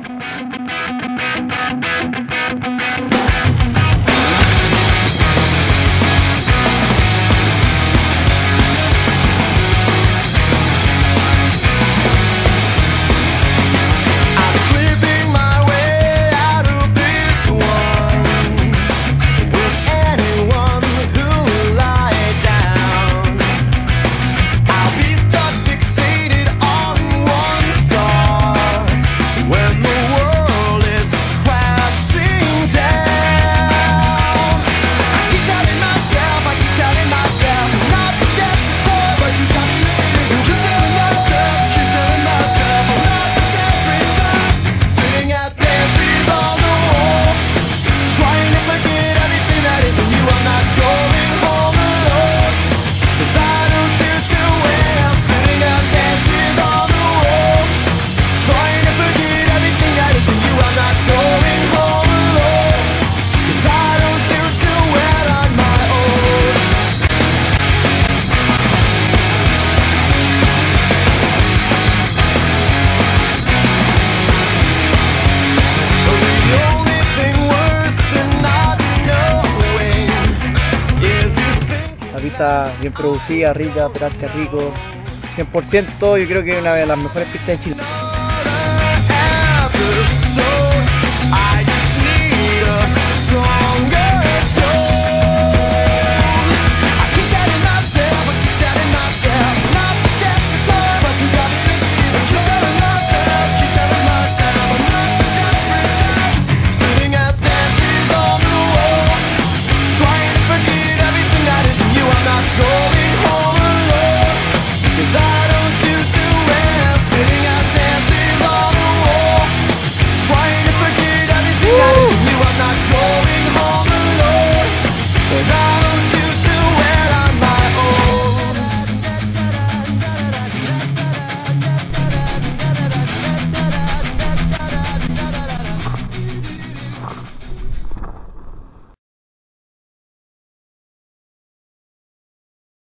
Thank you. Pista bien producida, rica, peraste rico, 100%, yo creo que es una de las mejores pistas de Chile.